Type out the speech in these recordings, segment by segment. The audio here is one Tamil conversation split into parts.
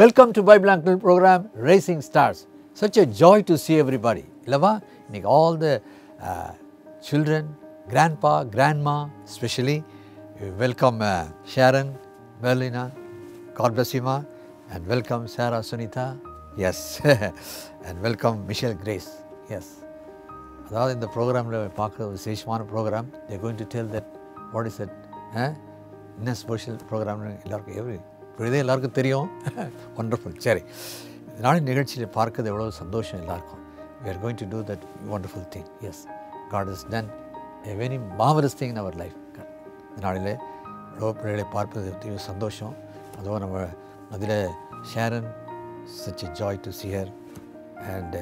Welcome to Bible uncle program rising stars such a joy to see everybody இல்லைவா? இன்னைக்கு all the children grandpa grandma specially welcome Sharon Berlina God bless you ma. And welcome Sarah Sunita. Yes. And welcome Michelle அதாவது இந்த ப்ரோக்ராமில் பார்க்குற ஒரு விசேஷமான program they going to tell that what is that என்ன ஸ்பெஷல் ப்ரோக்ராம்னு எல்லாருக்கும் எவ்ரி புரியுது எல்லாருக்கும் தெரியும் ஒண்டர்ஃபுல் சரி இதனால் நிகழ்ச்சியில் பார்க்கறது எவ்வளோ சந்தோஷம் எல்லாருக்கும் we are going to do that wonderful thing yes God is done a very marvellous thing in our life இதனாலே எவ்வளோ பிள்ளைகளை பார்ப்பது சந்தோஷம் அதுவும் நம்ம அதில் Sharon such a joy to see and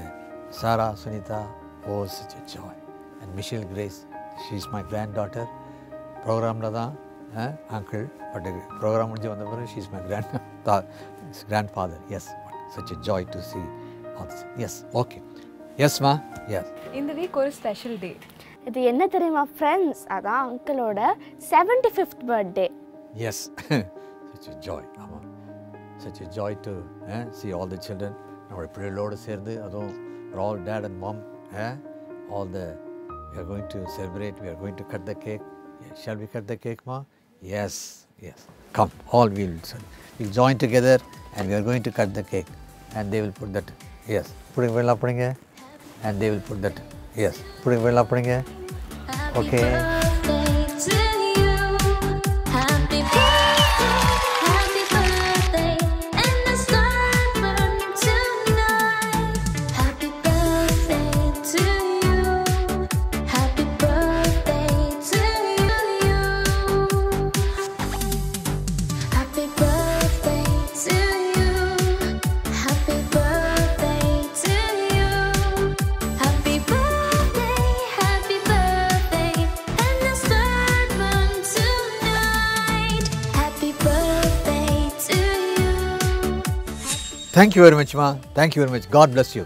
Sarah Sunita oh Sunita, oh, joy and joy. Grace Michelle Grace, she's my granddaughter. ப்ரோக்ராமில் தான் அங்கிள் பட் ப்ரோக்ராம் முடிஞ்சு வந்த பிறகு she is my grand grandfather yes such a joy to see yes okay எஸ்மா yes இந்த வீக் ஒரு ஸ்பெஷல் டே இது என்ன தெரியுமா ஃப்ரெண்ட்ஸ் அதான் அங்கிளோட seventy fifth birthday yes such a joy ஆமாம் such a joy to see all the children நம்மளுடைய பிள்ளைகளோடு சேர்ந்து அதுவும் all dad and mom all the we are going to celebrate we are going to cut the cake. Shall we cut the cake ma? Yes yes. Come all we'll we'll join together and we are going to cut the cake. And they will put that yes. Putting well up and they will put that yes. Putting well up okay thank you very மச்மா thank you very much God bless you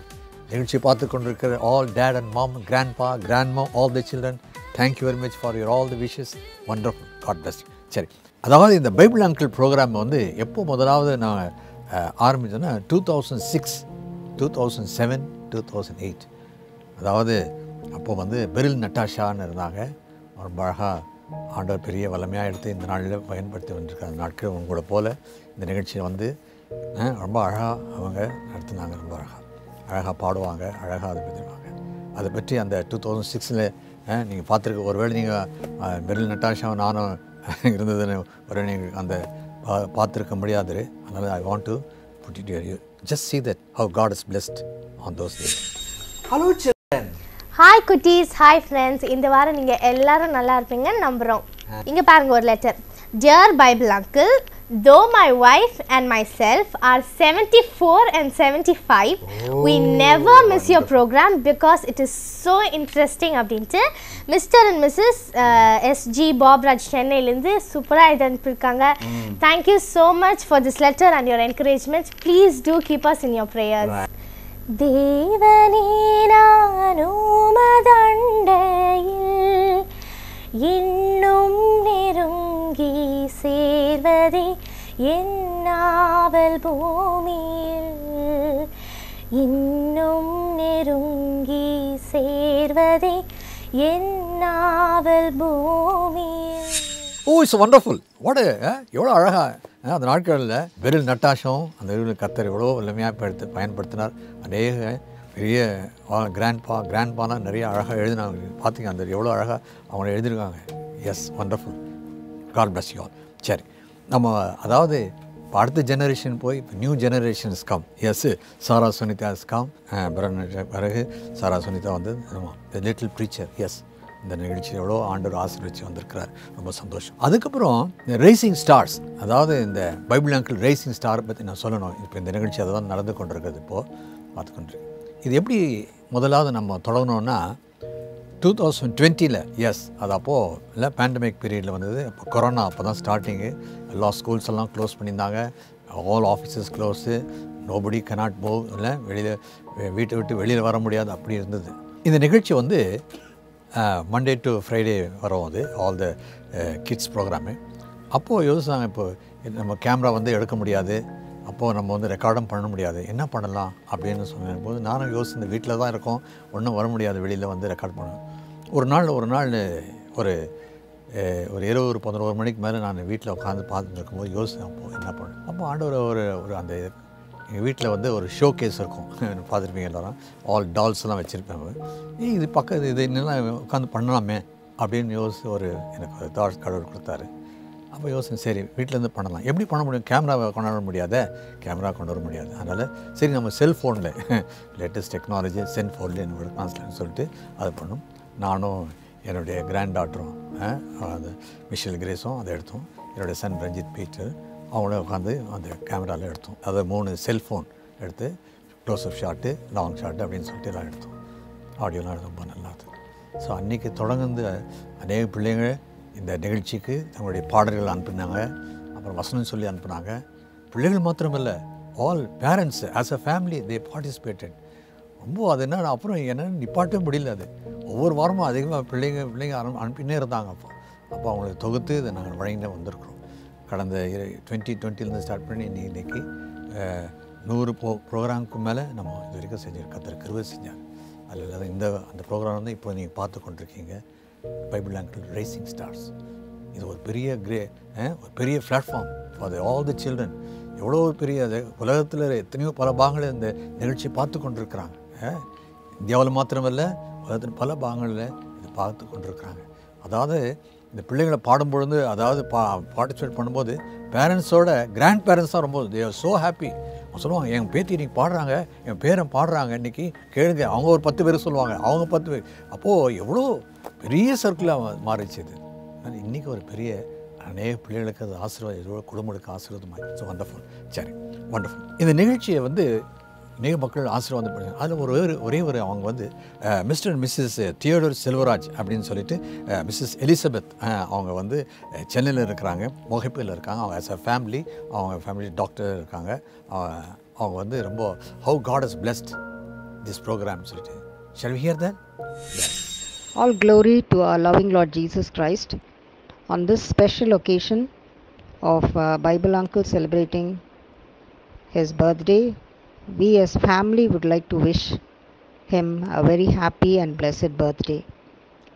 நிகழ்ச்சி பார்த்து கொண்டிருக்கிற all dad and mom grandpa grandmom all the children thank you very much for your all the wishes wonderful God bless you சரி. அதாவது இந்த பைபிள் அங்கிள் ப்ரோக்ராம் வந்து எப்போ முதலாவது நான் ஆரம்பித்தேன்னா two thousand six two thousand seven two thousand eight அதாவது அப்போது வந்து பெரில் நட்டாஷான்னு இருந்தாங்க. ரொம்ப அழகாக ஆண்டவர் பெரிய வளமையாக எடுத்து இந்த நாளில் பயன்படுத்தி வந்துருக்காங்க நாட்கள் உங்களோட போல் இந்த நிகழ்ச்சியை வந்து ரொம்ப அழகாக அவங்க நடத்துனாங்க ரொம்ப அழகாக அழகாக பாடுவாங்க அழகாக அதை பற்றிவாங்க அதை பற்றி அந்த டூ தௌசண்ட் சிக்ஸில் நீங்கள் பார்த்துருக்க ஒருவேளை நீங்கள் பெரில் நட்டாஷாவும் நானும் இருந்ததுன்னு ஒரு நீங்கள் அந்த பா- பார்த்துருக்க முடியாது. அதனால் I want to put it you just that how God is blessed on those days. Hello, children. Hi குட்டீஸ் ஹாய் ஃப்ரெண்ட்ஸ் இந்த வாரம் நீங்கள் எல்லாரும் நல்லா இருப்பீங்கன்னு நம்புகிறோம் இங்கே பாருங்க ஒரு letter dear Bible uncle though my wife and myself are seventy four and seventy five we never miss your program because it is so interesting அப்படின்ட்டு mister and missus S G Papraj சென்னையிலேருந்து சூப்பராக இது அனுப்பியிருக்காங்க thank you so much for this letter and your encouragement please do keep us in your prayers தேவனே நானுமதண்டையில் இன்னும் நெருங்கி சேர்வதே என்னாவல் பூமியில். இன்னும் நெருங்கி சேர்வதே என்னாவல் பூமியில். ஓ இட்ஸ் ஒண்டர்ஃபுல் வாட் எவ்வளோ அழகாக அந்த நாட்களில் வெறில் நட்டாஷம் அந்த வெறில் கத்தர் எவ்வளோ வலிமையாக பயன்படுத்தினார். அநேக பெரிய கிராண்ட்பா பா நிறைய அழகாக எழுதினாங்க. பார்த்தீங்க அந்த எவ்வளோ அழகாக அவங்கள எழுதியிருக்காங்க. Yes wonderful God bless you all சரி நம்ம அதாவது இப்போ அடுத்த ஜெனரேஷன் போய் இப்போ new generations come yes Sarah சுனிதாஸ் come பிறகு சாரா சுனிதா வந்து லிட்டில் ப்ரீச்சர் எஸ் இந்த நிகழ்ச்சி எவ்வளோ ஆண்டவர் ஆசீர்வச்சு வந்திருக்கிறார். ரொம்ப சந்தோஷம். அதுக்கப்புறம் இந்த ரேசிங் ஸ்டார்ஸ் அதாவது இந்த பைபிள் அங்கிள் ரேசிங் ஸ்டாரை பற்றி நான் சொல்லணும். இப்போ இந்த நிகழ்ச்சி அதை தான் நடந்து கொண்டிருக்கிறது இப்போது பார்த்துக்கொண்டிருக்கேன் இது எப்படி முதலாவது நம்ம தொடங்கணும்னா டூ தௌசண்ட் டுவெண்ட்டியில் எஸ் அது அப்போது இல்லை பேண்டமிக் பீரியடில் வந்தது. அப்போ கொரோனா அப்போ தான் ஸ்டார்டிங்கு எல்லா ஸ்கூல்ஸ் எல்லாம் க்ளோஸ் பண்ணியிருந்தாங்க. All offices close nobody cannot move இல்லை வெளியில் வீட்டை விட்டு வெளியில் வர முடியாது. அப்படி இருந்தது. இந்த நிகழ்ச்சி வந்து மண்டே டு ஃப்ரைடே வரும் அது ஆல் த கிட்ஸ் ப்ரோக்ராமு அப்போது யோசிச்சாங்க இப்போ நம்ம கேமரா வந்து எடுக்க முடியாது. அப்போது நம்ம வந்து ரெக்கார்டும் பண்ண முடியாது. என்ன பண்ணலாம் அப்படின்னு சொன்னபோது நானும் யோசிச்சு வீட்டில் தான் இருக்கோம். ஒன்றும் வர முடியாது வெளியில் வந்து ரெக்கார்ட் பண்ணுவேன் ஒரு நாள் ஒரு நாள் ஒரு ஒரு இருபது ஒரு பதினோரு மணிக்கு மேலே நான் வீட்டில் உட்காந்து பார்த்துட்டு இருக்கும்போது யோசித்தேன் அப்போ என்ன பண்ணேன் அப்போ ஆண்டவர் ஒரு ஒரு அந்த எங்கள் வீட்டில் வந்து ஒரு ஷோ கேஸ் இருக்கும். பார்த்துருப்பீங்க எல்லாரும். ஆல் டால்ஸ்லாம் வச்சுருப்பேன் ஏ இது பக்கம் இது என்னெல்லாம் உட்காந்து பண்ணலாமே? அப்படின்னு யோசிச்சு ஒரு எனக்கு ஒரு கடவுள் கொடுத்தாரு. அப்போ யோசனை சரி வீட்டிலேருந்து பண்ணலாம். எப்படி பண்ண முடியும்? கேமராவை கொண்டு வர முடியாத? கேமரா கொண்டு வர முடியாது. அதனால் சரி நம்ம செல்ஃபோனில் லேட்டஸ்ட் டெக்னாலஜி செல்ஃபோனில் என்னோட கான்ஸ்லன்னு சொல்லிட்டு அதை பண்ணோம். நானும் என்னுடைய கிராண்ட் டாட்டரும் அந்த மிஷல் கிரேஸும் அதை எடுத்தோம். என்னுடைய சன் ரஞ்சித் பீட்டர் அவங்களும் உட்காந்து அந்த கேமராவில் எடுத்தோம். அதை மூணு செல்ஃபோன் எடுத்து க்ளோஸ்அப் ஷாட்டு லாங் ஷாட்டு அப்படின்னு சொல்லிட்டு எல்லாம் எடுத்தோம். ஆடியோலாம் ரொம்ப நல்லா இருந்தது. ஸோ அன்றைக்கி தொடங்குந்து அநேக பிள்ளைங்க இந்த நிகழ்ச்சிக்கு தங்களுடைய பாடல்கள் அனுப்புனாங்க அப்புறம் வசனம் சொல்லி அனுப்புனாங்க. பிள்ளைகள் மாத்திரமில்ல all parents as a family they participated ரொம்ப அது என்ன அப்புறம் என்னென்னு நிப்பாட்டவே முடியல அது. ஒவ்வொரு வாரமும் அதிகமாக பிள்ளைங்க பிள்ளைங்க அனு அனுப்பினே இருந்தாங்க அப்போ. அப்போ அவங்களுக்கு தொகுத்து இதை நாங்கள் வழங்கிட்டு வந்திருக்கிறோம். கடந்த டுவெண்ட்டி டுவெண்ட்டிலேருந்து ஸ்டார்ட் பண்ணி இன்னைக்கு நூறு ப்ரோ ப்ரோக்ராமுக்கு மேலே நம்ம இது வரைக்கும் செஞ்சிருக்கோம். கத்தர் கிருவை செஞ்சாங்க அதில் இல்லாத இந்த அந்த ப்ரோக்ராம் வந்து இப்போ நீங்கள் பார்த்து கொண்டிருக்கீங்க. பைபிள் அங்கிள் ரேசிங் ஸ்டார்ஸ் இது ஒரு பெரிய கிரே ஒரு பெரிய platform for all the children எவ்வளோ பெரிய அது உலகத்தில் எத்தனையோ பல பாகங்களில் இந்த நிகழ்ச்சியை பார்த்து கொண்டிருக்கிறாங்க. இந்தியாவில் மாத்திரமல்ல உலகத்தின் பல பாகங்களில் இதை பார்த்து கொண்டிருக்கிறாங்க. அதாவது இந்த பிள்ளைங்களை பாடும்பொழுது அதாவது பா பார்ட்டிசிபேட் பண்ணும்போது பேரண்ட்ஸோட கிராண்ட் பேரண்ட்ஸ் தான் ரொம்ப தே ஆர் ஸோ ஹாப்பி சொல்லுவாங்க என் பேத்தி இன்றைக்கி பாடுறாங்க என் பேரன் பாடுறாங்க இன்றைக்கி கேளுங்க. அவங்க ஒரு பத்து பேர் சொல்லுவாங்க அவங்க பத்து பேர். அப்போது எவ்வளோ பெரிய சர்க்கிளாக மாறிச்சு இது. இன்றைக்கி ஒரு பெரிய அநேக பிள்ளைகளுக்கு அது ஆசீர்வாதம் எவ்வளோ குடும்பங்களுக்கு ஆசீர்வாதமாக ஸோ வண்டர்ஃபுல் சரி வண்டர்ஃபுல் இந்த நிகழ்ச்சியை வந்து அநேக மக்கள் ஆசீர்வாதம் பண்ணுங்க அதில் ஒரு ஒரே- ஒரு அவங்க வந்து mister and missus Theodore Selvaraj அப்படின்னு சொல்லிட்டு மிஸ்ஸஸ் எலிசபெத் அவங்க வந்து சென்னையில் இருக்கிறாங்க. முகைப்பில் இருக்காங்க. அவங்க ஆஸ் அ ஃபேமிலி அவங்க ஃபேமிலி டாக்டர் இருக்காங்க. அவங்க வந்து ரொம்ப how God is blessed this program சொல்லிட்டு. Shall here than all glory to our loving Lord Jesus Christ on this special occasion of uh, Bible Uncle celebrating his birthday. We as family would like to wish him a very happy and blessed birthday.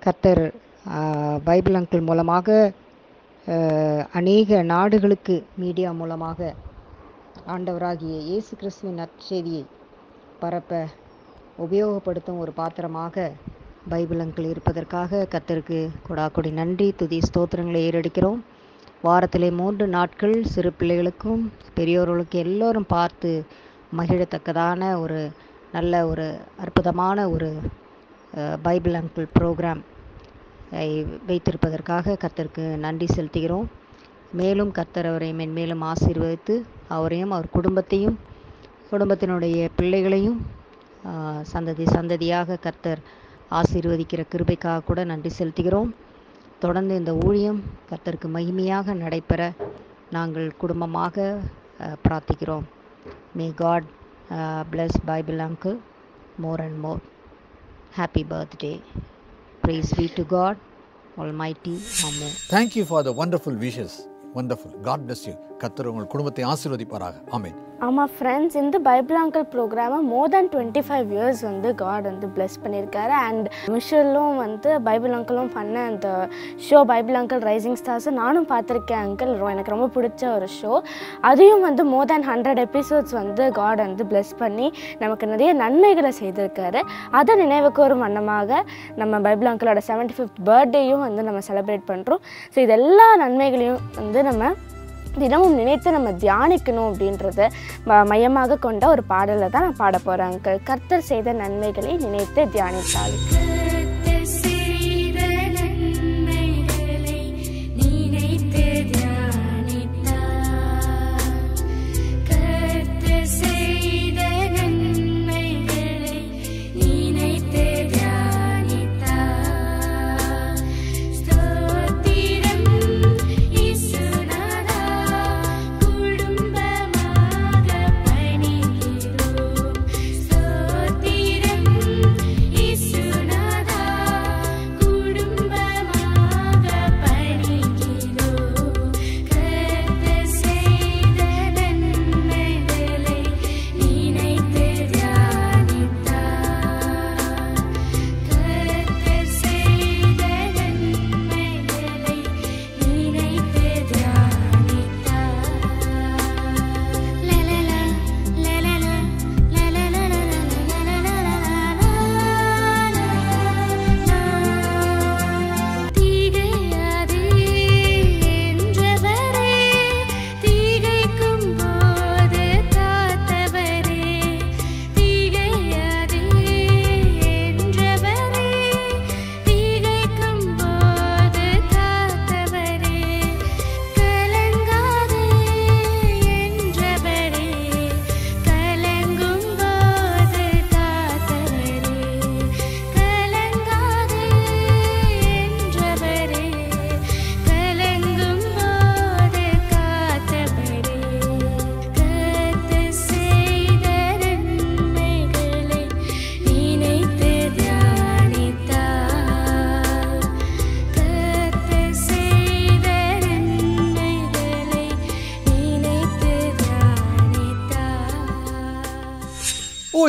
கர்த்தர் பைபிள் அங்கிள் மூலமாக அநேக நாடுகளுக்கு மீடியா மூலமாக ஆண்டவராகிய இயேசு கிறிஸ்துவின் நற்செய்தியை பரப்ப உபயோகப்படுத்தும் ஒரு பாத்திரமாக பைபிள் அங்கிள் இருப்பதற்காக கத்தருக்கு கொடாக்குடி நன்றி துதி ஸ்தோத்திரங்களை ஏறெடுக்கிறோம் வாரத்திலே மூன்று நாட்கள் சிறு பிள்ளைகளுக்கும் பெரியோர்களுக்கும் எல்லோரும் பார்த்து மகிழத்தக்கதான ஒரு நல்ல ஒரு அற்புதமான ஒரு பைபிள் அங்கிள் ப்ரோக்ராம் வைத்திருப்பதற்காக கர்த்தருக்கு நன்றி செலுத்துகிறோம். மேலும் கர்த்தர் அவரை மென்மேலும் ஆசீர்வதித்து அவரையும் அவர் குடும்பத்தையும் குடும்பத்தினுடைய பிள்ளைகளையும் சந்ததி சந்ததியாக கர்த்தர் ஆசீர்வதிக்கிற கிருபைக்காக கூட நன்றி செலுத்துகிறோம். தொடர்ந்து இந்த ஊழியம் கர்த்தருக்கு மகிமையாக நடைபெற நாங்கள் குடும்பமாக பிரார்த்திக்கிறோம். May God bless Bible uncle more and more happy birthday praise be to God. Almighty. Amme thank you for the wonderful wishes wonderful God bless you கத்தர் உங்கள் குடும்பத்தை ஆசீர்வதிப்பாராக. ஆமேன் ஆமாம் ஃப்ரெண்ட்ஸ் இந்த பைபிள் அங்கிள் ப்ரோக்ராமை more than twenty five years வந்து காட் வந்து பிளெஸ் பண்ணியிருக்காரு. அண்ட் மிஷலும் வந்து பைபிள் அங்கிளும் பண்ண அந்த show Bible uncle rising stars நானும் பார்த்துருக்கேன் அங்கிள் எனக்கு ரொம்ப பிடிச்ச ஒரு ஷோ அதையும் வந்து மோர் தேன் ஹண்ட்ரட் எபிசோட்ஸ் வந்து காட் வந்து பிளெஸ் பண்ணி நமக்கு நிறைய நன்மைகளை செய்திருக்காரு. அதை நினைவுக்கு ஒரு வண்ணமாக நம்ம பைபிள் அங்கிளோட செவன்டி ஃபிஃப்த் பர்த்டேயும் வந்து நம்ம செலிப்ரேட் பண்ணுறோம் ஸோ இது எல்லா நன்மைகளையும் வந்து நம்ம தினமும் நினைத்து நம்ம தியானிக்கணும் அப்படின்றத ம- மையமாக கொண்ட ஒரு பாடலை தான் நான் பாட போகிறேன் அங்கிள் கர்த்தர் செய்த நன்மைகளை நினைத்து தியானித்தாள்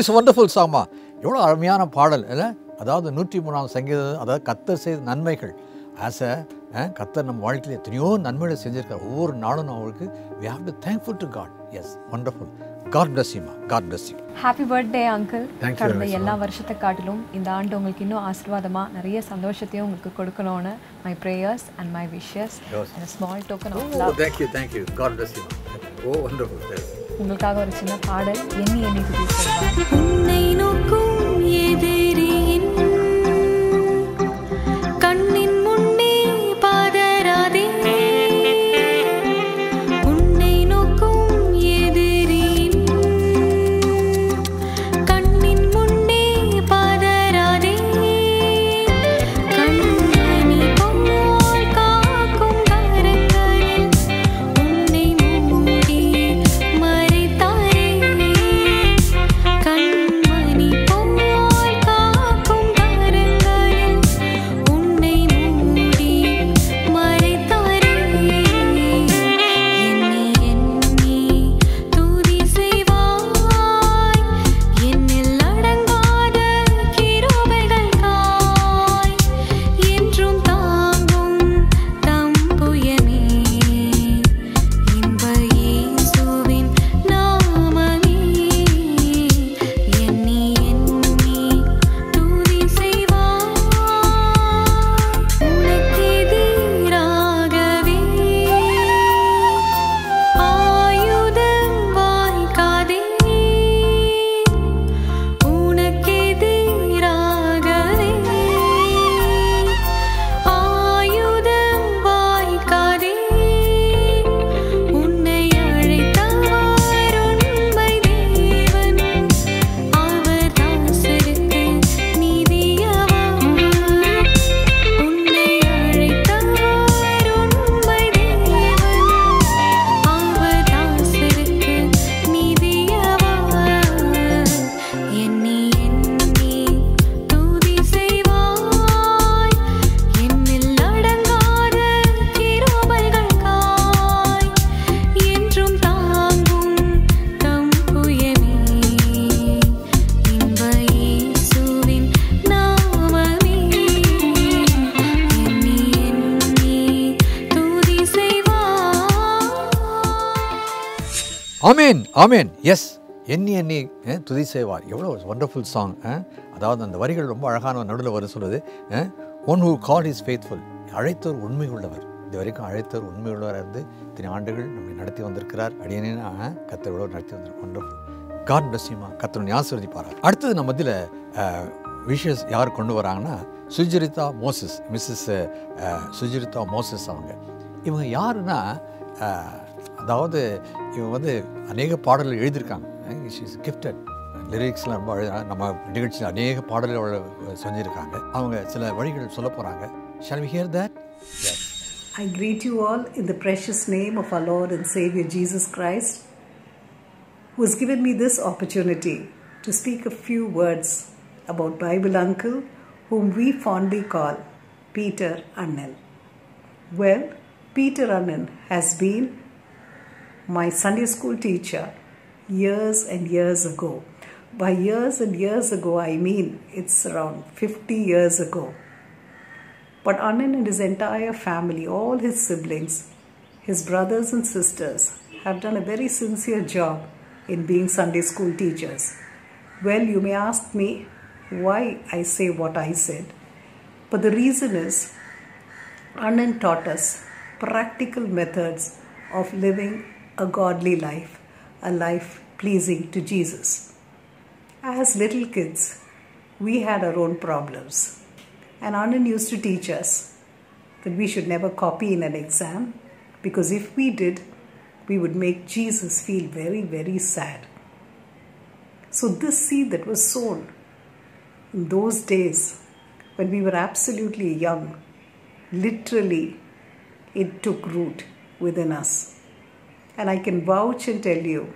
இஸ் வண்டர்ஃபுல் சாங்மா எவ்வளோ அருமையான பாடல் இல்லை? அதாவது நூற்றி மூணாம் சங்கீதம் அதாவது கத்தர் செய்த நன்மைகள். ஆஸ் அ கத்தர் நம்ம வாழ்க்கையில் எத்தனையோ நன்மைகளை செஞ்சிருக்கார். ஒவ்வொரு நாளும் அவங்களுக்கு we have to thankful to God yes wonderful God bless Yuma God bless you happy birthday uncle கடந்த எல்லா வருஷத்தை காட்டிலும் இந்த ஆண்டு உங்களுக்கு இன்னும் ஆசீர்வாதமா நிறைய சந்தோஷத்தையும் உங்களுக்கு கொடுக்கணும்னு my prayers and my wishes small token of love thank you thank you God bless you oh wonderful உங்களுக்காக ஒரு சின்ன பாடல் எண்ணி எண்ணி உன்னை நோக்கும் எதிரியின் ஆமேன். எஸ் எண்ணி எண்ணி துதி செய்வார். எவ்வளோ வண்டர்ஃபுல் சாங் அதாவது அந்த வரிகள் ரொம்ப அழகான நடுவில் வர சொல்லுது one who God is faithful அழைத்தோர் உண்மை உள்ளவர் இது வரைக்கும் அழைத்தோர் உண்மை உள்ளவராக இருந்து இத்தனை ஆண்டுகள் நம்மை நடத்தி வந்திருக்கிறார். அடியனா கத்தர் நடத்தி வந்திருக்க ஒண்டர்ஃபுல் காட் பிளஸ்யூமா கத்தனை ஆசிர்வதிப்பார் அடுத்தது நம்ம மத்தியில் விஷஸ் யார் கொண்டு வராங்கன்னா Sujiritha Moses Mrs Sujiritha Moses அவங்க. இவங்க யாருன்னா அதாவது இவங்க வந்து அநேக பாடல்கள் எழுதியிருக்காங்க இஸ் கிஃப்டட் லிரிக்ஸ்லாம் ரொம்ப அழகா நம்ம நிகழ்ச்சியில் அநேக பாடல்கள் அவள் செஞ்சுருக்காங்க அவங்க சில வழிகள் சொல்ல போகிறாங்க shall we hear that I greet you all in the precious name of our Lord and Savior Jesus Christ, who has given me this opportunity to speak a few words about Bible Uncle, whom we fondly call Peter Annan. Well, Peter Annan has been my Sunday school teacher years and years ago. By years and years ago, I mean it's around 50 years ago. But Anand and his entire family, all his siblings, his brothers and sisters, have done a very sincere job in being Sunday school teachers. Well, you may ask me why I say what I said, but the reason is Anand taught us practical methods of living a godly life, a life pleasing to Jesus. As little kids, we had our own problems. And Anand used to teach us that we should never copy in an exam because if we did, we would make Jesus feel very, very sad. So, this seed that was sown in those days when we were absolutely young, literally, it took root within us. And I can vouch and tell you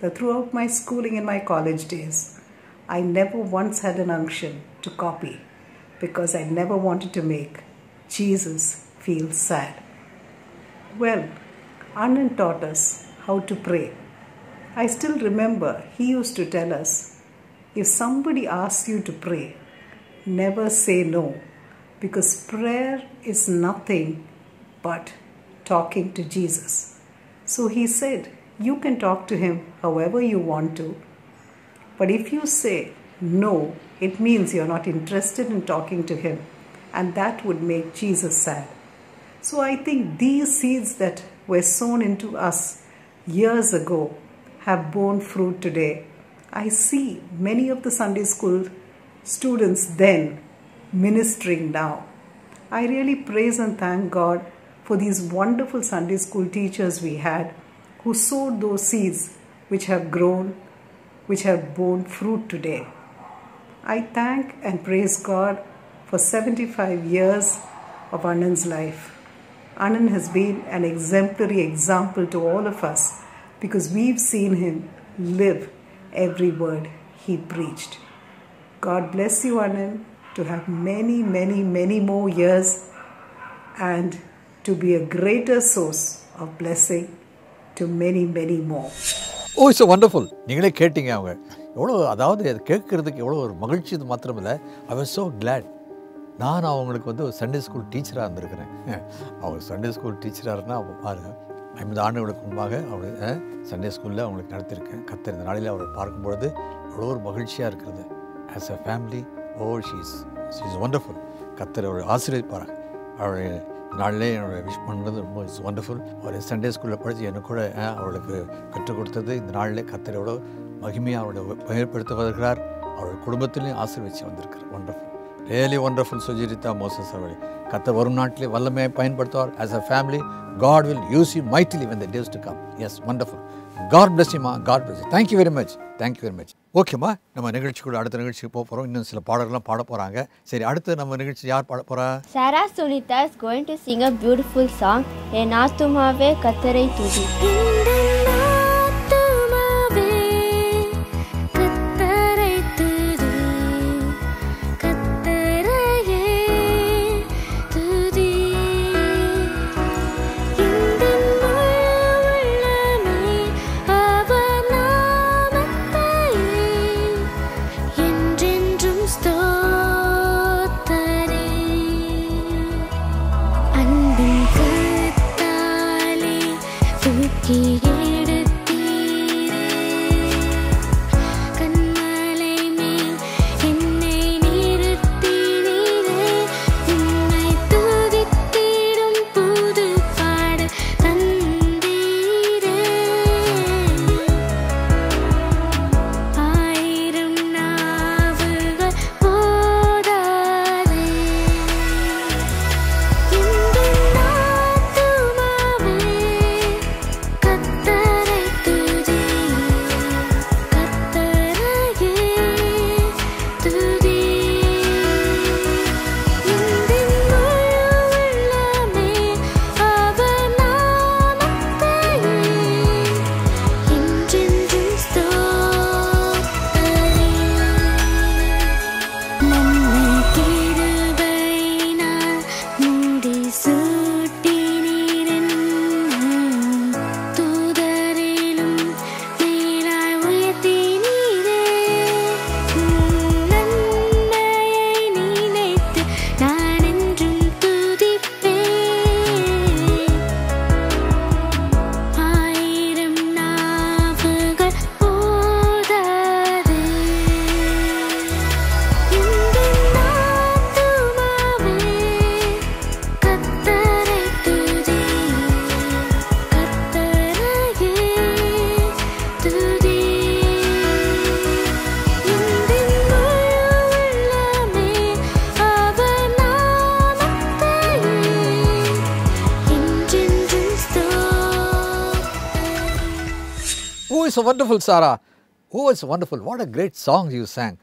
that throughout my schooling and my college days, I never once had an unction to copy because I never wanted to make Jesus feel sad. Well, Anand taught us how to pray. I still remember he used to tell us if somebody asks you to pray, never say no because prayer is nothing but talking to Jesus. So he said, You can talk to him however you want to. But if you say no, it means you're not interested in talking to him, and that would make Jesus sad. So I think these seeds that were sown into us years ago have borne fruit today. I see many of the Sunday school students then ministering now. I really praise and thank God for these wonderful Sunday school teachers we had who sowed those seeds which have grown, which have borne fruit today. I thank and praise God for 75 years of Anand's life. Anand has been an exemplary example to all of us because we've seen him live every word he preached. God bless you, Anand, to have many, many, many more years and to be a greater source of blessing to many, many more. Oh it's wonderful நீங்களே கேட்டீங்க அவங்க. எவ்வளோ அதாவது அது கேட்குறதுக்கு எவ்வளோ ஒரு மகிழ்ச்சி இது மாத்திரமில்லை. ஐ வாஸ் ஸோ கிளாட் நான் அவங்களுக்கு வந்து ஒரு சண்டே ஸ்கூல் டீச்சராக இருந்திருக்கிறேன். அவங்க சண்டே ஸ்கூல் டீச்சராக இருந்தால் அவங்க பாருங்கள் ஐம்பது ஆண்டுகளுக்கு முன்பாக அவர் சண்டே ஸ்கூலில் அவங்களுக்கு நடத்தியிருக்கேன் கத்தர் இந்த நாளில் அவரை பார்க்கும்பொழுது எவ்வளோ ஒரு மகிழ்ச்சியாக இருக்கிறது. As a family oh she's she is wonderful கத்தர் அவரை ஆசிரியப்பாராங்க அவருடைய நாளிலே என்னோட விஷ் பண்ணுறது ரொம்ப இட்ஸ் ஒண்டர்ஃபுல் ஒரு சண்டே ஸ்கூலில் படித்து எனக்கு கூட அவளுக்கு கற்றுக் கொடுத்தது. இந்த நாளிலே கத்தர் எவ்வளோ மகிமையாக அவருடைய பயன்படுத்த வருகிறார். அவருடைய குடும்பத்திலையும் ஆசீர்வதிச்சு வந்திருக்கிறார். Wonderful really wonderful Sujiritha Moses அவர்கள். கத்தர் வரும் நாட்டிலே வல்லமையை பயன்படுத்துவார். As a family God will use you mightily when the days come yes wonderful God bless you God bless thank you very much thank you very much ஓகேம்மா நம்ம நிகழ்ச்சிக்குள்ள அடுத்த நிகழ்ச்சிக்கு போக போகிறோம் இன்னும் சில பாடல்கள்லாம் பாட போகிறாங்க சரி அடுத்து நம்ம நிகழ்ச்சி யார் பாட போகிறா Sarah Sunita is going to sing a beautiful song, என் ஆத்துமாவே கத்தரை துதி. Wonderful Sarah oh it's wonderful what a great song you sang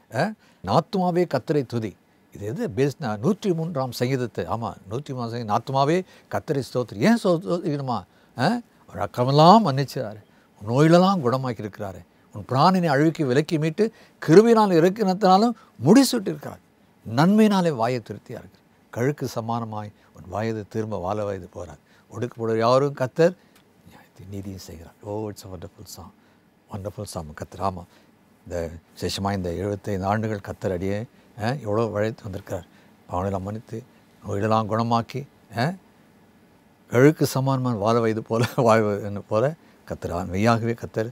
நாத்துமாவே கத்தரை துதி. இது எது? பேஸ்னா நூற்றி மூன்றாம் சங்கீதத்தை. ஆமாம் நூற்றி மூணாம் சங்கீதம். நாத்துமாவே கத்தரை ஸ்தோத்திரி. ஏன் ஸ்தோத்திரிக்கணுமா ரக்கமெல்லாம் அக்கமெல்லாம் மன்னிச்சார் நோயிலெல்லாம் குணமாக்கி இருக்கிறாரு உன் பிராணினை அழுக்கி விலக்கி மீட்டு கிருபினால் முடிசுட்டு இருக்கிறார் நன்மையினாலே வாயை திருப்தியாக இருக்கு கழுக்கு சமானமாய் உன் வயது திரும்ப வாழ வயது போகிறார் ஒடுக்கப்படுற யாரும் கத்தர் நீதியும் செய்கிறார். ஓ it's wonderful song wonderful song கத்தர் ஆமாம். இந்த விசேஷமாக இந்த எழுபத்தைந்து ஆண்டுகள் கத்தர் அடியே எவ்வளோ வழைத்து வந்திருக்கிறார் பாவனையில் மன்னித்து நோயிலெல்லாம் குணமாக்கி எழுக்கு சமானமான வாழ வயது போல வாழ்வது போல கத்தர் மெய்யாகவே கத்தர்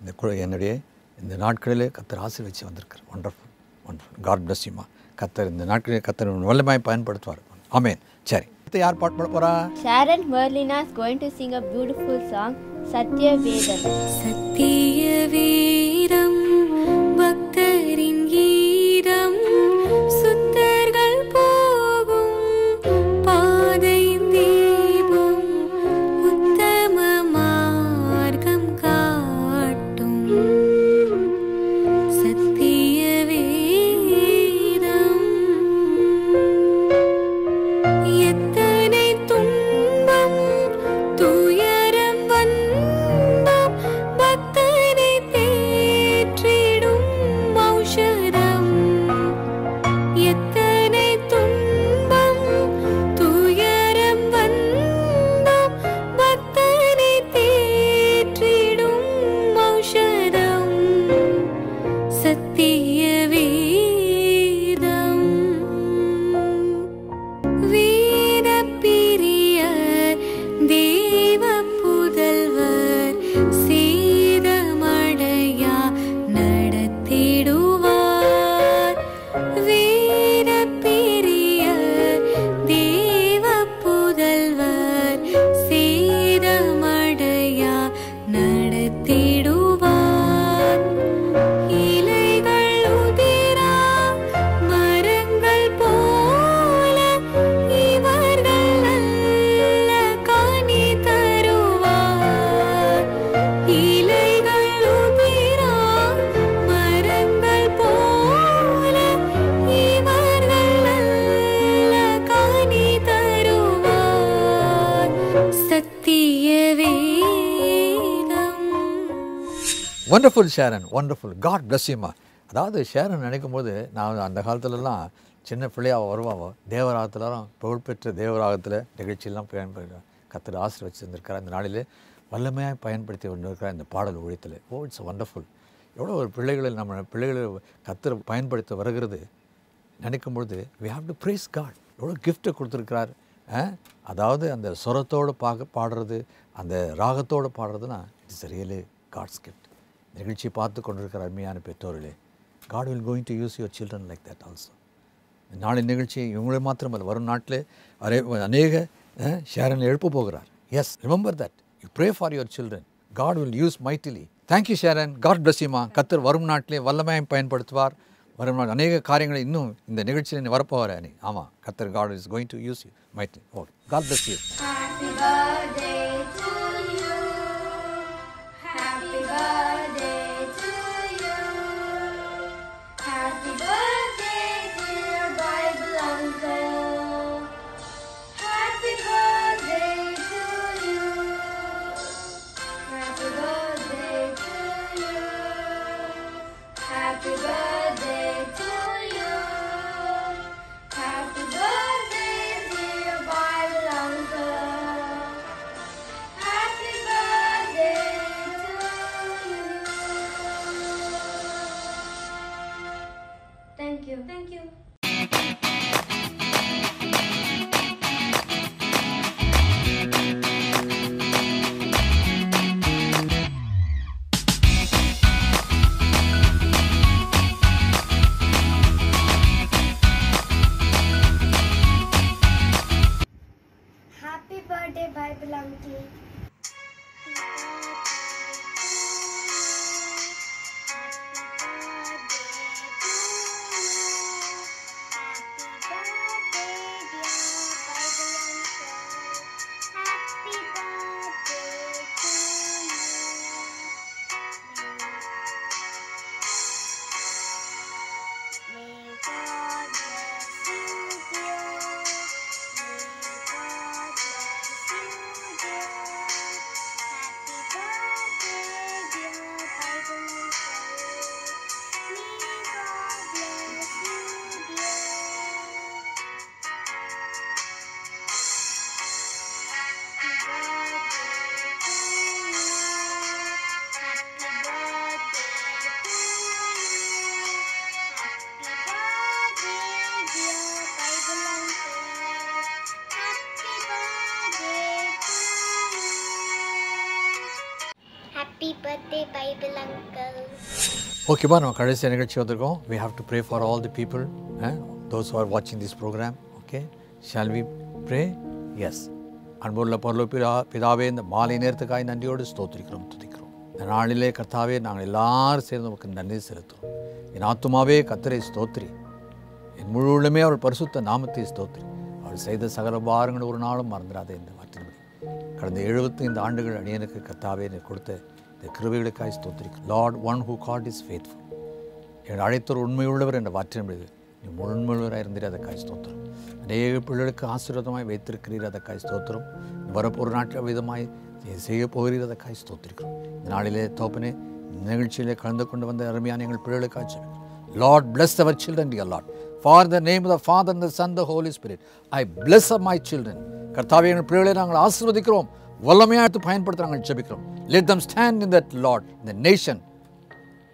இந்த குழ என்னுடைய இந்த நாட்களிலே கத்தர் ஆசீர்வச்சு வந்திருக்கார் ஒண்டர்ஃபுல் ஒண்டர்ஃபுல் காட் பிளஸ் யூமா கத்தர் இந்த நாட்களிலே கத்தர் வல்லமாய் பயன்படுத்துவார். ஆமேன் சரி. அடுத்து யார் பாட்டு பாட போகிறா Sharon Merlina is going to sing a beautiful song, Satya Vedam. Wonderful Sharon wonderful God பிளஸ்யூமா அதாவது ஷேரன் நினைக்கும் போது நான் அந்த காலத்துலலாம் சின்ன பிள்ளையாக வருவாவோ தேவராகத்துலலாம் புகழ்பெற்ற தேவராகத்தில் நிகழ்ச்சியெல்லாம் பயன்படுத்த கத்திர ஆசிரியர் வச்சுருந்துருக்கார் அந்த நாளிலே வல்லமையாக பயன்படுத்தி கொண்டிருக்கிறார் இந்த பாடல் ஒழித்தில். ஓ இட்ஸ் ஒண்டர்ஃபுல் எவ்வளோ ஒரு பிள்ளைகளை நம்ம பிள்ளைகளை கத்திர பயன்படுத்த வருகிறது. நினைக்கும் பொழுது we have to praise God எவ்வளோ கிஃப்ட்டை கொடுத்துருக்கிறார் அதாவது அந்த சுரத்தோடு பார்க்க பாடுறது அந்த ராகத்தோடு பாடுறதுனா இட்ஸ் ரியலி காட்ஸ் கிஃப்ட் நிகழ்ச்சி பார்த்து கொண்டிருக்கிற அருமையான பெற்றோர்களே God will going to use your children like that also நாளை நிகழ்ச்சி இவங்களே மாத்திரமல்ல வரும் நாட்டில் அரே அநேக ஷேரன் எழுப்ப போகிறார். Yes remember that you pray for your children God will use mightily thank you Sharon God பிளஸ்யூமா கத்தர் வரும் நாட்டிலே வல்லமையை பயன்படுத்துவார். வரும் நாள் அநேக காரியங்களை இன்னும் இந்த நிகழ்ச்சியில் நீ வரப்போகிற நீ ஆமாம் கத்தர் God is going to use you mightily okay God bless you happy birthday Bible uncle ஓகேப்பா நம்ம கடைசி நிகழ்ச்சி வந்திருக்கோம். We have to pray for all the people those are வாட்சிங் this program okay shall we pray yes அன்புள்ள பொருள் பிதா பிதாவே இந்த மாலை நேரத்துக்காய் நன்றியோடு ஸ்தோத்திரிக்கிறோம் துதிக்கிறோம். இந்த நாளிலே கர்த்தாவே நாங்கள் எல்லாரும் சேர்ந்து உமக்கு நன்றி செலுத்துகிறோம். என் ஆத்துமாவே கத்தரை ஸ்தோத்திரி. என் முழு உள்ளமே அவள் பரிசுத்த நாமத்தை ஸ்தோத்திரி. அவள் செய்த சகல பாரங்கள் ஒரு நாளும் மறந்துடாதே இந்த மாற்றினபடி கடந்த எழுபத்தைந்து ஆண்டுகள் அணியனுக்கு கர்த்தாவே நீர் கொடுத்த இந்த கிருபைகளுக்காய் ஸ்தோத்திரிக்கும் Lord one who God is faithful என் அழைத்தோர் உண்மையுள்ளவர் என்ற வாற்றினபடி நீ முழுமையுள்ளவராக இருந்தீர் அதற்காய் ஸ்தோத்திரம். அநேக பிள்ளைகளுக்கு ஆசீர்வாதமாய் வைத்திருக்கிறீர் அதற்காய் ஸ்தோத்திரம். வரப்போகிற நாட்டில் விதமாய் செய்ய போகிறீர் அதற்காய் ஸ்தோத்திரிக்கிறோம். இந்த நாளிலே தோப்பனே நிகழ்ச்சியிலே கலந்து கொண்டு வந்த அருமையான எங்கள் பிள்ளைகளுக்காக ஜெபிக்கிறோம் Lord bless our children dear Lord for the name the Father the Son the Holy Spirit I bless a my children children. கர்த்தாவே எங்கள் பிள்ளைகளை நாங்கள் ஆசீர்வதிக்கிறோம். வல்லமையாக எடுத்து பயன்படுத்துகிறாங்க ஜபிக்கிறோம் let them stand in that Lord இந்த nation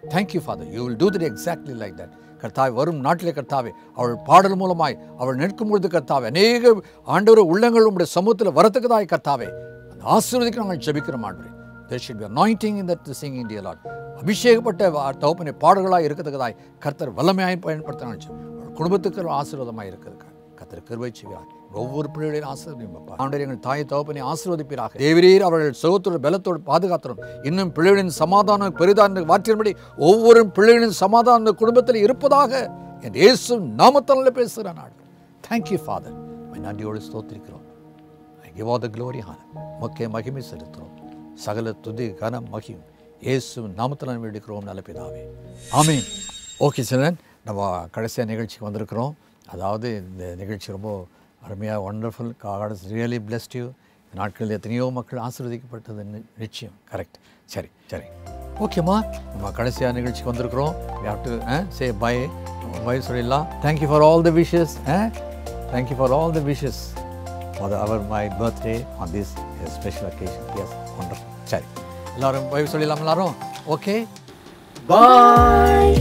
thank you thank you Father you will do it exactly like that கர்த்தாவை வரும் நாட்டிலே கர்த்தாவே அவள் பாடல் மூலமாய் அவள் நிற்கும் பொழுது கர்த்தாவே அநேக ஆண்டவர் உள்ளங்கள் உங்களுடைய சமூகத்தில் வரத்துக்குதாய் கர்த்தாவே அந்த ஆசீர்வதிக்கு நாங்கள் ஜபிக்கிறோம் and there should be anointing in that sing dear Lord அபிஷேகப்பட்ட தகுப்பினை பாடல்களாக பாடல்களாய் கர்த்தர் வல்லமையாக பயன்படுத்த அவள் குடும்பத்துக்கு ஆசீர்வாதமாக இருக்கிறதுக்காக கர்த்தர் கிருபை செய்வார். ஒவ்வொரு பிள்ளைகளையும் ஆசீர்வதிப்பா ஆண்டவர் எங்கள் தாய் தகப்பனை ஆசீர்வதிப்பீராக. தேவரீர் அவர்கள் சுகத்தோடு பலத்தோடு பாதுகாத்தரும். இன்னும் பிள்ளைகளின் சமாதானம் பெரிதான வாற்றின்படி ஒவ்வொரு பிள்ளைகளின் சமாதானம் குடும்பத்தில் இருப்பதாக என் இயேசு நாமத்தால பேசுகிறான் நாடு தேங்க்யூ ஃபாதர் நன்றியோடு ஸ்தோத்திரிக்கிறோம். I give all the glory honor மக்கே மகிமை செலுத்துகிறோம். சகல துதி கனம் மகிம் இயேசு நாமத்தில் வேண்டிக்கிறோம் நல்ல பிதாவே. ஆமீன். ஓகே சிலன் நம்ம கடைசியாக நிகழ்ச்சிக்கு வந்திருக்கிறோம். அதாவது இந்த நிகழ்ச்சி ரொம்ப அருமையாக wonderful God is really blessed you நாட்களில் எத்தனையோ மக்கள் ஆசீர்வதிக்கப்பட்டது நிச்சயம். கரெக்ட் சரி சரி. ஓகேம்மா நம்ம கடைசியாக நிகழ்ச்சிக்கு வந்திருக்கிறோம். டு சே பை பை சொல்லிடலாம். Thank you for all the wishes thank you for all the wishes for our our birthday on on this uh, special occasion. சரி. எல்லாரும் பை சொல்லிடலாம் எல்லாரும். Okay bye